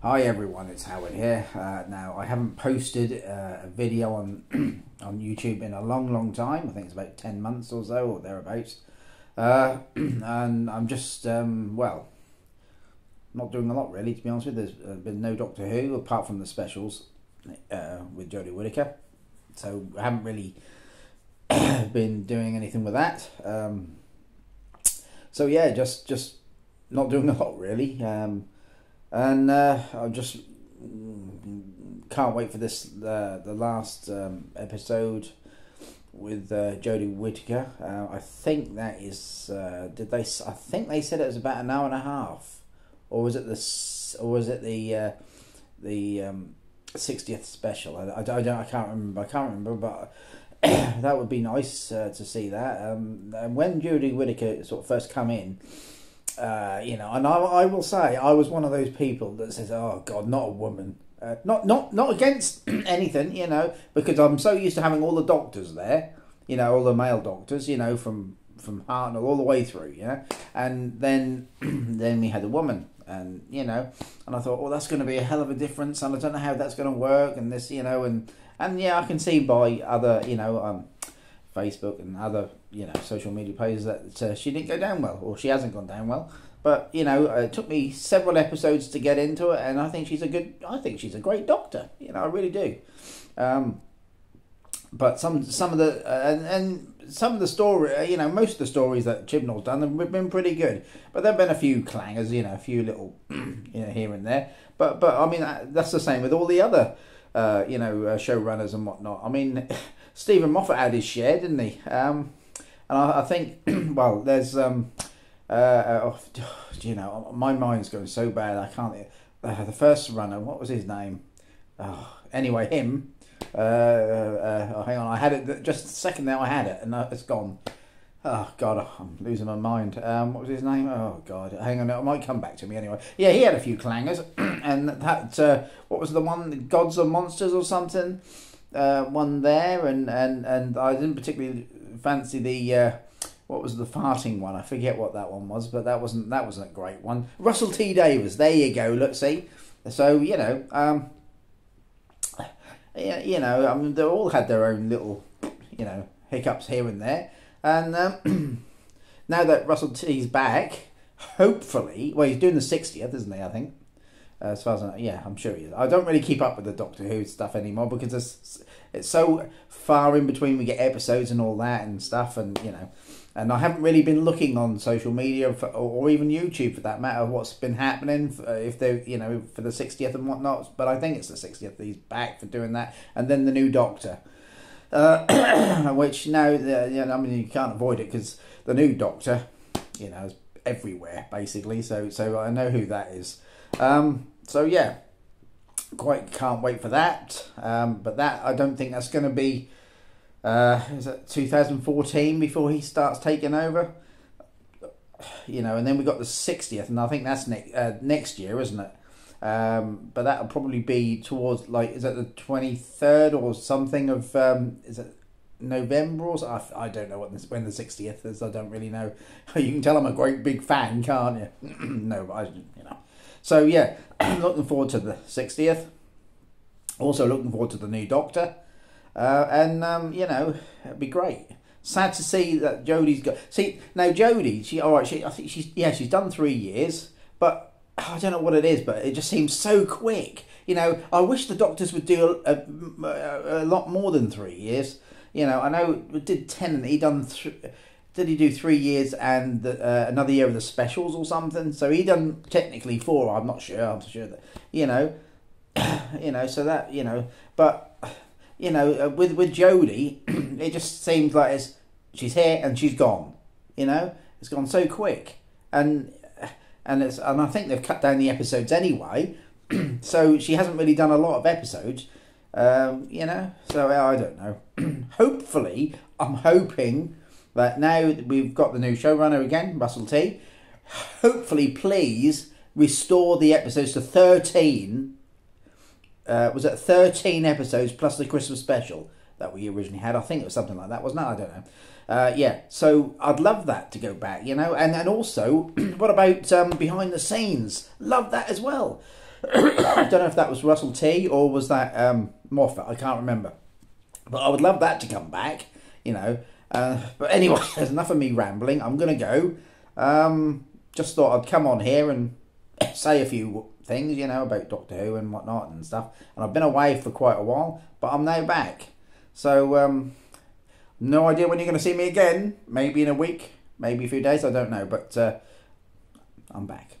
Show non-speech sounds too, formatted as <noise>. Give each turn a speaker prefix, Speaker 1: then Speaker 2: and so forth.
Speaker 1: Hi everyone, it's Howard here. Uh, now I haven't posted uh, a video on <clears throat> on YouTube in a long, long time. I think it's about ten months or so, or thereabouts. Uh, <clears throat> and I'm just um, well, not doing a lot really. To be honest with you, there's uh, been no Doctor Who apart from the specials uh, with Jodie Whittaker, so I haven't really <clears throat> been doing anything with that. Um, so yeah, just just not doing a lot really. Um, and uh, I just can't wait for this uh, the last um, episode with uh, Jodie Whittaker. Uh, I think that is. Uh, did they? I think they said it was about an hour and a half, or was it the? Or was it the? Uh, the um, 60th special. I, I, I, don't. I can't remember. I can't remember, but. <coughs> that would be nice uh, to see that. Um, and when Jodie Whittaker sort of first come in, uh, you know, and I, I will say I was one of those people that says, "Oh God, not a woman." Uh, not not not against <clears throat> anything, you know, because I'm so used to having all the doctors there, you know, all the male doctors, you know, from from Hartnell all the way through, you know, and then <clears throat> then we had a woman, and you know, and I thought, well, that's going to be a hell of a difference, and I don't know how that's going to work, and this, you know, and and yeah, I can see by other, you know, um, Facebook and other you know social media pages that uh, she didn't go down well or she hasn't gone down well. But you know, it took me several episodes to get into it, and I think she's a good. I think she's a great doctor. You know, I really do. Um, but some some of the uh, and, and some of the story, uh, you know, most of the stories that Chibnall's done have been pretty good. But there've been a few clangers, you know, a few little, <clears throat> you know, here and there. But but I mean, that's the same with all the other, uh, you know, uh, showrunners and whatnot. I mean. <laughs> Steven Moffat had his share, didn't he? Um, and I, I think, <clears throat> well, there's, um, uh, uh, oh, <sighs> you know, my mind's going so bad I can't. Uh, the first runner, what was his name? Oh, anyway, him. Uh, uh, oh, hang on, I had it just a second there. I had it, and it's gone. Oh God, I'm losing my mind. Um, what was his name? Oh God, hang on, it might come back to me anyway. Yeah, he had a few clangers, <clears throat> and that uh, what was the one? Gods or monsters or something uh, one there, and, and, and I didn't particularly fancy the uh, what was the farting one? I forget what that one was, but that wasn't that wasn't a great one. Russell T Davies, there you go. Let's see. So you know, um, you know, I mean, they all had their own little, you know, hiccups here and there, and um, <clears throat> now that Russell T's back, hopefully, well, he's doing the sixtieth, isn't he? I think. Uh, as far as I, yeah, I'm sure he is. I don't really keep up with the Doctor Who stuff anymore because it's it's so far in between we get episodes and all that and stuff, and you know, and I haven't really been looking on social media for, or, or, even YouTube for that matter what's been happening for, uh, if they you know for the 60th and whatnot. But I think it's the 60th he's back for doing that, and then the new Doctor. Uh, <clears throat> which now, the, you know, I mean, you can't avoid it because the new Doctor, you know, is everywhere basically. So, so I know who that is. Um, so yeah, quite can't wait for that. Um, but that I don't think that's going to be. Uh, is it 2014 before he starts taking over? You know, and then we got the 60th, and I think that's next uh, next year, isn't it? Um, but that'll probably be towards like is it the 23rd or something of um, is it November or so? I, I don't know what this, when the 60th is. I don't really know. <laughs> You can tell I'm a great big fan, can't you? <clears throat> no, I, you know. So yeah, <clears throat> looking forward to the 60th. Also looking forward to the new Doctor. Uh, and, um, you know, it'd be great. Sad to see that Jodie's got... See, now Jodie, she, all right, she, I think she's, yeah, she's done three years, but I don't know what it is, but it just seems so quick. You know, I wish the doctors would do a, a, a lot more than three years. You know, I know we did ten, and he done three did he do three years and uh, another year of the specials or something? So he done technically four. I'm not sure. I'm sure that you know, <coughs> you know. So that you know, but you know, uh, with with Jodie, <coughs> it just seems like it's she's here and she's gone. You know, it's gone so quick, and and it's and I think they've cut down the episodes anyway. <coughs> so she hasn't really done a lot of episodes. Um, you know, so I don't know. Hopefully, I'm hoping but now we've got the new showrunner again, Russell T. Hopefully, please restore the episodes to 13. Uh, was it 13 episodes plus the Christmas special that we originally had? I think it was something like that, wasn't it? I don't know. Uh, yeah, so I'd love that to go back, you know, and and also, <clears throat> what about um, behind the scenes? Love that as well. <coughs> I don't know if that was Russell T or was that um, Moffat. I can't remember. But I would love that to come back, you know. Uh, but anyway, <laughs> there's enough of me rambling. I'm going to go. Um, just thought I'd come on here and <coughs> say a few things, you know, about Doctor Who and whatnot and stuff. And I've been away for quite a while, but I'm now back. So, um, no idea when you're going to see me again. Maybe in a week, maybe a few days, I don't know. But uh, I'm back.